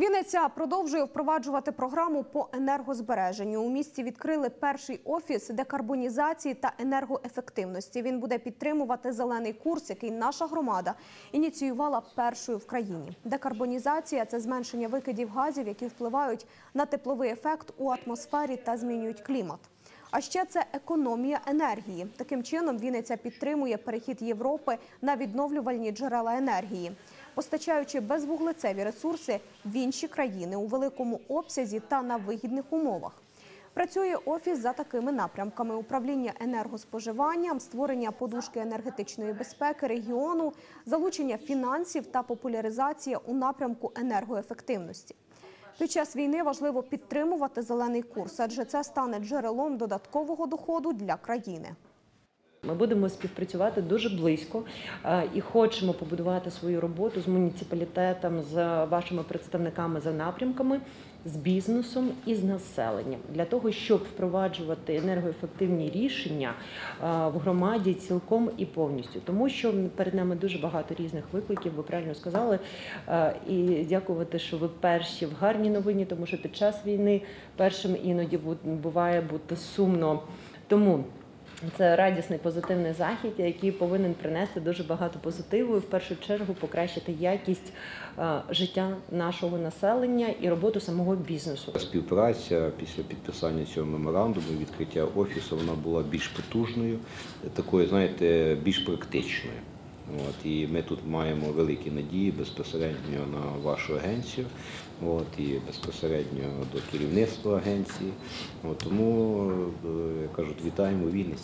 Вінниця продовжує впроваджувати програму по енергозбереженню. У місті відкрили перший офіс декарбонізації та енергоефективності. Він буде підтримувати зелений курс, який наша громада ініціювала першою в країні. Декарбонізація це зменшення викидів газів, які впливають на тепловий ефект у атмосфері та змінюють клімат. А ще це економія енергії. Таким чином Вінниця підтримує перехід Європи на відновлювальні джерела енергії, постачаючи безвуглецеві ресурси в інші країни у великому обсязі та на вигідних умовах. Працює офіс за такими напрямками: управління енергоспоживанням, створення подушки енергетичної безпеки регіону, залучення фінансів та популяризація у напрямку енергоефективності. Під час війни важливо підтримувати зелений курс, адже це стане джерелом додаткового доходу для країни. Ми будемо співпрацювати дуже близько е, і хочемо побудувати свою роботу з муніципалітетом, з вашими представниками за напрямками, з бізнесом і з населенням для того, щоб впроваджувати енергоефективні рішення е, в громаді цілком і повністю, тому що перед нами дуже багато різних викликів. Ви правильно сказали. Е, І дякувати, що ви перші в гарній новині, тому що під час війни першим іноді бу- буває бути сумно. Тому це радісний позитивний захід, який повинен принести дуже багато позитиву і в першу чергу покращити якість е, життя нашого населення і роботу самого бізнесу. Співпраця після підписання цього меморандуму, відкриття офісу, вона була більш потужною, такою, знаєте, більш практичною. От, і ми тут маємо великі надії безпосередньо на вашу агенцію, от, і безпосередньо до керівництва агенції. От, тому, е, як кажуть, вітаємо Вінниці.